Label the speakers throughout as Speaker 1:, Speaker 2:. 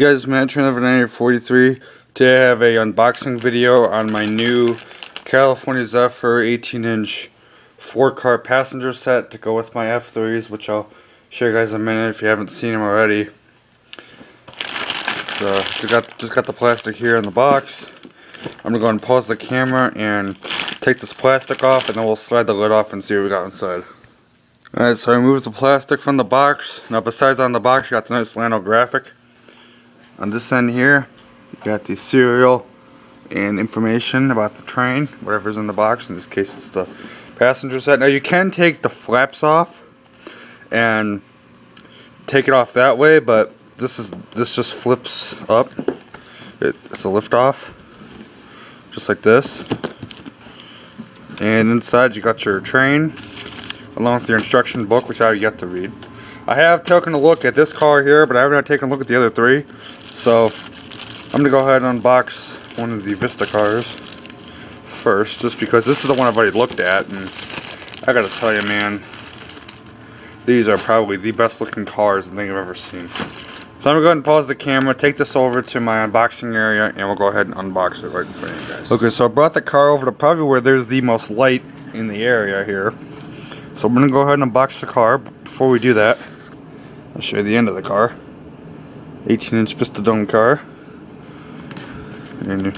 Speaker 1: Guys, Matt Trainer 43. Today I have a unboxing video on my new California Zephyr 18 inch 4 car passenger set to go with my F3s, which I'll show you guys in a minute if you haven't seen them already. So, just got, just got the plastic here in the box. I'm gonna go and pause the camera and take this plastic off and then we'll slide the lid off and see what we got inside. Alright, so I removed the plastic from the box. Now besides on the box, you got the nice Lionel graphic. On this end here, you got the serial and information about the train, whatever's in the box. In this case, it's the passenger set. Now you can take the flaps off and take it off that way, but this is this just flips up. It, it's a lift off, just like this. And inside you got your train, along with your instruction book, which I have yet to read. I have taken a look at this car here, but I have not taken a look at the other three. So I'm gonna go ahead and unbox one of the Vista cars first, just because this is the one I've already looked at, and I gotta tell you, man, these are probably the best looking cars I think I've ever seen. So I'm gonna go ahead and pause the camera, take this over to my unboxing area, and we'll go ahead and unbox it right in front of you guys. Okay, so I brought the car over to probably where there's the most light in the area here. So I'm gonna go ahead and unbox the car. Before we do that, I'll show you the end of the car. 18 inch Vista Dome car. And you're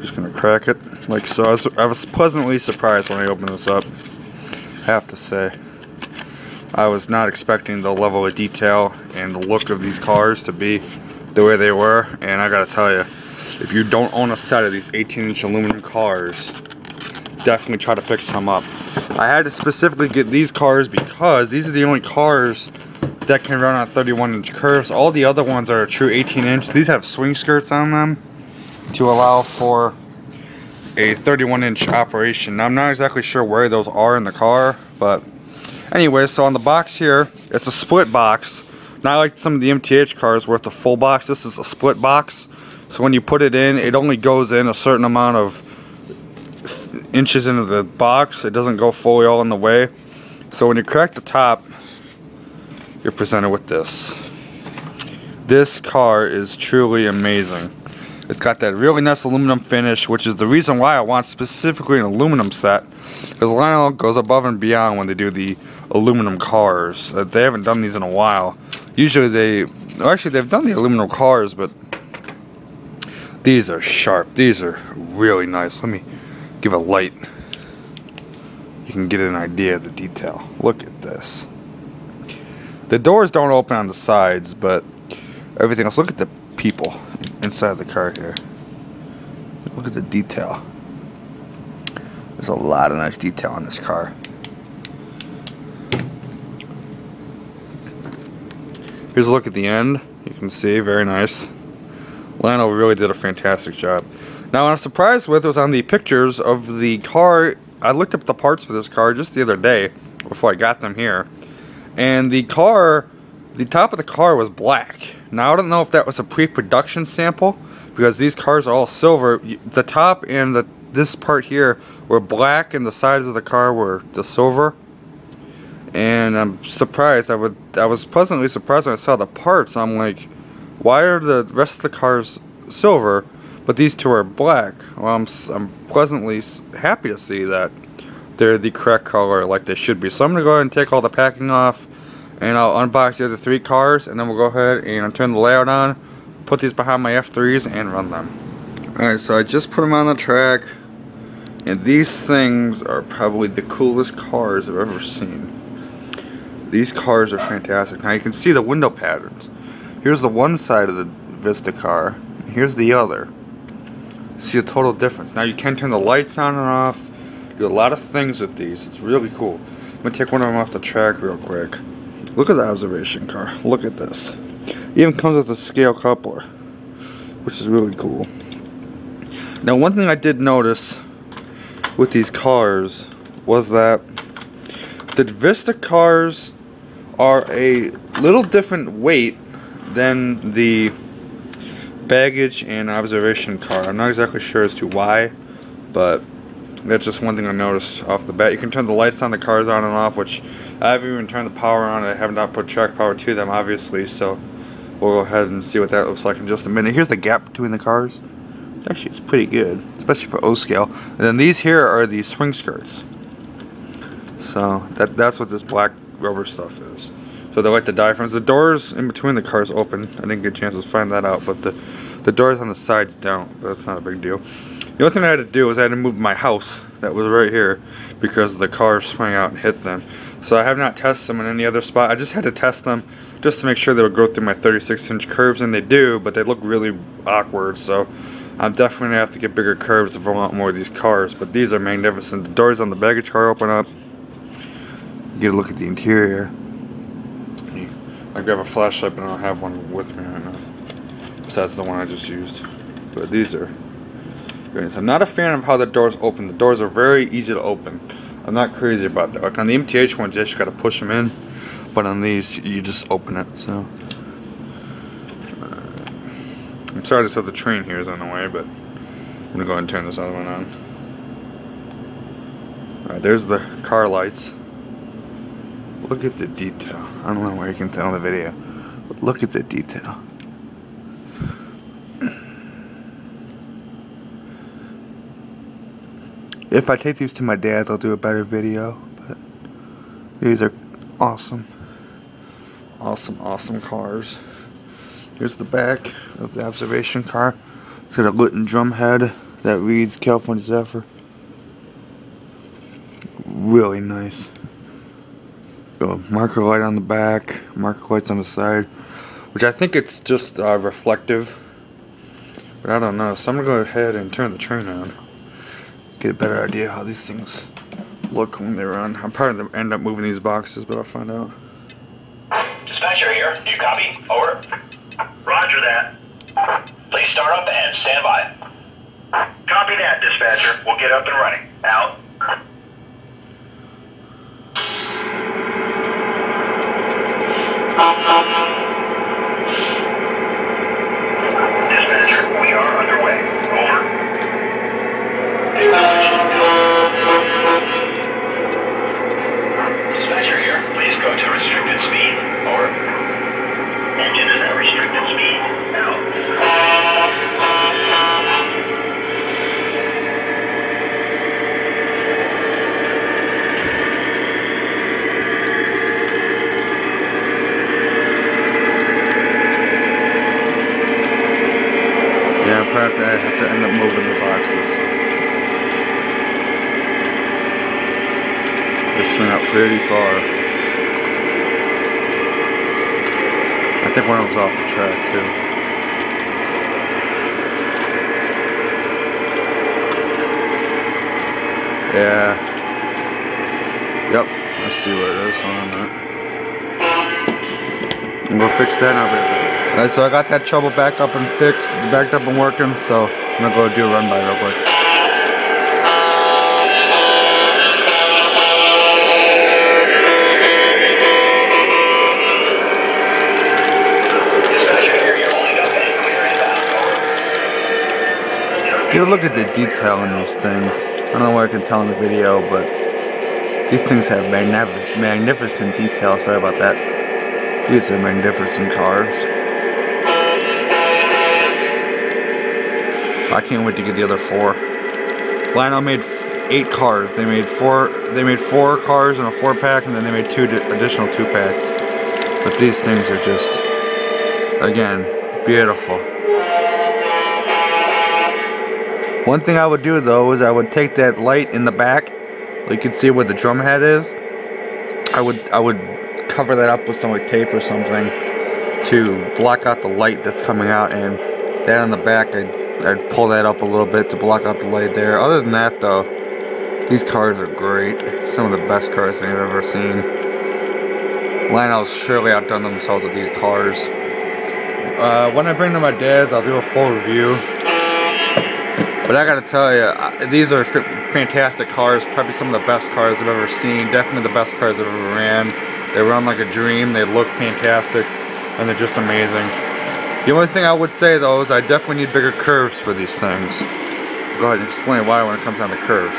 Speaker 1: just gonna crack it like so. I was, I was pleasantly surprised when I opened this up. I have to say. I was not expecting the level of detail and the look of these cars to be the way they were. And I gotta tell you, if you don't own a set of these 18 inch aluminum cars, definitely try to pick some up. I had to specifically get these cars because these are the only cars that can run on 31 inch curves. All the other ones are true 18 inch. These have swing skirts on them to allow for a 31 inch operation. Now I'm not exactly sure where those are in the car, but anyway, so on the box here, it's a split box. Not like some of the MTH cars where it's a full box, this is a split box. So when you put it in, it only goes in a certain amount of inches into the box. It doesn't go fully all in the way. So when you crack the top, you're presented with this. This car is truly amazing. It's got that really nice aluminum finish, which is the reason why I want specifically an aluminum set. Because Lionel goes above and beyond when they do the aluminum cars. Uh, they haven't done these in a while. Usually they, well actually they've done the aluminum cars, but these are sharp. These are really nice. Let me give a light. You can get an idea of the detail. Look at this. The doors don't open on the sides, but everything else. Look at the people inside the car here. Look at the detail. There's a lot of nice detail on this car. Here's a look at the end. You can see, very nice. Lionel really did a fantastic job. Now, what I'm surprised with was on the pictures of the car. I looked up the parts for this car just the other day before I got them here and the car the top of the car was black. Now I don't know if that was a pre-production sample because these cars are all silver. The top and the this part here were black and the sides of the car were the silver. And I'm surprised. I would I was pleasantly surprised when I saw the parts. I'm like why are the rest of the cars silver but these two are black? Well I'm, I'm pleasantly happy to see that they're the correct color like they should be. So I'm going to go ahead and take all the packing off and I'll unbox the other three cars and then we'll go ahead and turn the layout on, put these behind my F3s and run them. Alright, so I just put them on the track and these things are probably the coolest cars I've ever seen. These cars are fantastic. Now you can see the window patterns. Here's the one side of the Vista car, here's the other. See a total difference. Now you can turn the lights on and off, do a lot of things with these. It's really cool. I'm to take one of them off the track real quick. Look at the observation car. Look at this. It even comes with a scale coupler, which is really cool. Now, one thing I did notice with these cars was that the Vista cars are a little different weight than the baggage and observation car. I'm not exactly sure as to why, but that's just one thing I noticed off the bat. You can turn the lights on the cars on and off, which I haven't even turned the power on. I have not put track power to them, obviously, so we'll go ahead and see what that looks like in just a minute. Here's the gap between the cars. Actually, it's pretty good, especially for O scale. And then these here are the swing skirts. So that that's what this black rubber stuff is. So they're like the diaphragms. The doors in between the cars open. I didn't get a chance to find that out, but the the doors on the sides don't. That's not a big deal. The only thing I had to do was I had to move my house that was right here because the car swung out and hit them. So I have not tested them in any other spot. I just had to test them just to make sure they would go through my 36 inch curves and they do, but they look really awkward. So I'm definitely gonna have to get bigger curves if I want more of these cars. But these are magnificent. The doors on the baggage car open up. Get a look at the interior. I grab a flashlight, but I don't have one with me right now. Besides the one I just used. But these are good. I'm not a fan of how the doors open. The doors are very easy to open. I'm not crazy about that. Like on the MTH ones, you just gotta push them in. But on these, you just open it, so. Uh, I'm sorry to set the train here is on the way, but I'm gonna go ahead and turn this other one on. Alright, there's the car lights. Look at the detail. I don't know where you can tell in the video, but look at the detail. If I take these to my dad's, I'll do a better video, but these are awesome. Awesome, awesome cars. Here's the back of the observation car. It's got a Litton drum head that reads California Zephyr. Really nice. Got a marker light on the back, marker lights on the side, which I think it's just uh, reflective. But I don't know, so I'm gonna go ahead and turn the train on. Get a better idea how these things look when they run. I'm probably gonna end up moving these boxes, but I'll find out.
Speaker 2: Dispatcher here. Do you copy? Over.
Speaker 3: Roger that.
Speaker 2: Please start up and stand by.
Speaker 3: Copy that, dispatcher. We'll get up and running. Out. Dispatcher, we are underway. Over.
Speaker 2: Dispatcher here. Please go to restricted speed. Over.
Speaker 3: Engine is at restricted speed. Out.
Speaker 1: Yeah, I'm probably have to, restricted speed or engine at restricted speed. Now, yeah, I have to end up moving boxes. Out pretty far. I think one of them's off the track too. Yeah. Yep, I see where it is. Hold on a minute. I'm gonna fix that baby. Alright, so I got that trouble back up and fixed, backed up and working, so I'm gonna go do a run by real quick. A look at the detail in these things. I don't know what I can tell in the video, but these things have magnif magnificent detail. Sorry about that. These are magnificent cars. I can't wait to get the other four. Lionel made eight cars. They made four. They made four cars in a four pack, and then they made two additional two packs. But these things are just, again, beautiful. One thing I would do though is I would take that light in the back, you can see where the drum head is. I would I would cover that up with some like tape or something to block out the light that's coming out, and that on the back I'd, I'd pull that up a little bit to block out the light there. Other than that though, these cars are great. Some of the best cars I've ever seen. Lionel's surely outdone themselves with these cars. Uh, when I bring them to my dad's, I'll do a full review. But I gotta tell you, these are fantastic cars. Probably some of the best cars I've ever seen. Definitely the best cars I've ever ran. They run like a dream. They look fantastic, and they're just amazing. The only thing I would say though is I definitely need bigger curves for these things. Go ahead and explain why when it comes down to curves.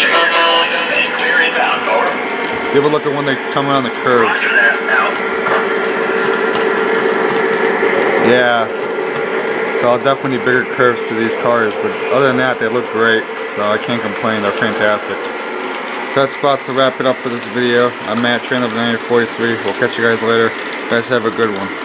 Speaker 2: You're holding up and clear inbound. Over.
Speaker 1: Give a look at when they come around the curve.
Speaker 3: Roger that, out.
Speaker 1: Yeah. So I'll definitely need bigger curves for these cars, but other than that, they look great. So I can't complain. They're fantastic. So that's about to wrap it up for this video. I'm Matt Train of 943. We'll catch you guys later. You guys have a good one.